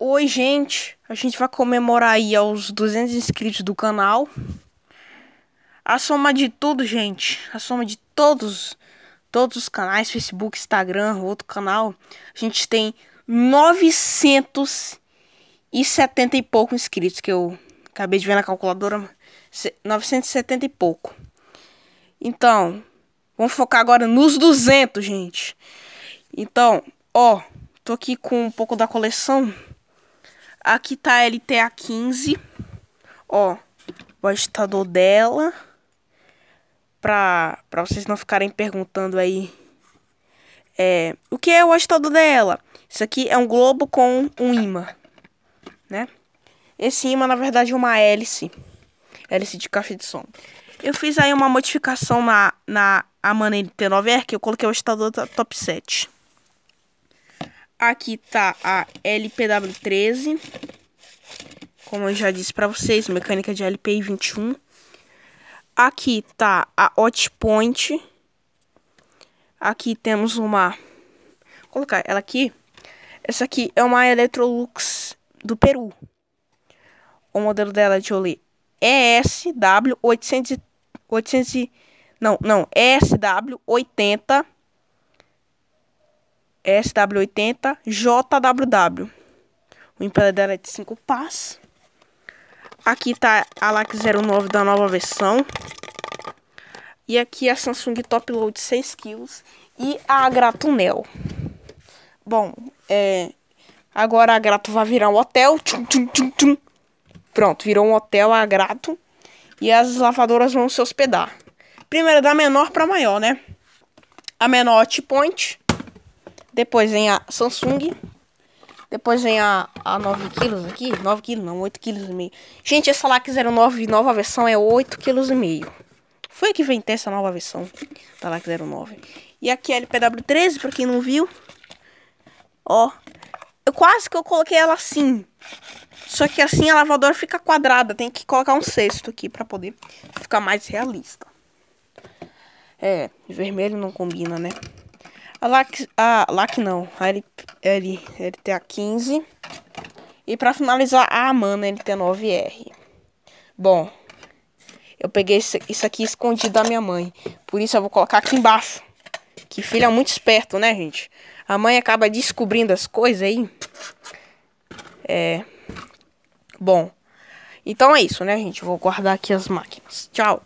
Oi, gente. A gente vai comemorar aí aos 200 inscritos do canal. A soma de tudo, gente. A soma de todos, todos os canais, Facebook, Instagram, outro canal. A gente tem 970 e pouco inscritos, que eu acabei de ver na calculadora. 970 e pouco. Então, vamos focar agora nos 200, gente. Então, ó, tô aqui com um pouco da coleção Aqui tá a LTA 15. Ó, o agitador dela. Pra, pra vocês não ficarem perguntando aí. É, o que é o agitador dela? Isso aqui é um globo com um imã, né? Esse imã, na verdade, é uma hélice. Hélice de caixa de som. Eu fiz aí uma modificação na, na Amana NT9R, que eu coloquei o agitador Top 7. Aqui tá a LPW13. Como eu já disse para vocês, mecânica de LPI 21. Aqui tá a Hotpoint. Aqui temos uma... Vou colocar ela aqui. Essa aqui é uma Electrolux do Peru. O modelo dela, deixa eu ler. ESW 800... 800 não, não. ESW 80 SW80 JWW. O impeller dela é de 5 pás. Aqui tá a LAC 09 da nova versão. E aqui a Samsung Top Load 6 kg e a Grato Neo. Bom, é, agora a Grato vai virar um hotel. Tchum, tchum, tchum. Pronto, virou um hotel a Grato. E as lavadoras vão se hospedar. Primeiro da menor para maior, né? A menor Hot Point depois vem a Samsung. Depois vem a, a 9 quilos aqui. 9 quilos não, 8 quilos e meio. Gente, essa LAC 09 nova versão é 8 quilos e meio. Foi que vem ter essa nova versão da LAC 09. E aqui a LPW13, pra quem não viu. Ó. Eu quase que eu coloquei ela assim. Só que assim a lavadora fica quadrada. Tem que colocar um cesto aqui pra poder ficar mais realista. É, vermelho não combina, né? A LAC, a LAC não, a L, L, LTA 15. E para finalizar, a Amana LT9R. Bom, eu peguei isso aqui escondido da minha mãe. Por isso eu vou colocar aqui embaixo. Que filho é muito esperto, né, gente? A mãe acaba descobrindo as coisas aí. É. Bom. Então é isso, né, gente? vou guardar aqui as máquinas. Tchau.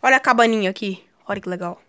Olha a cabaninha aqui. Olha que legal.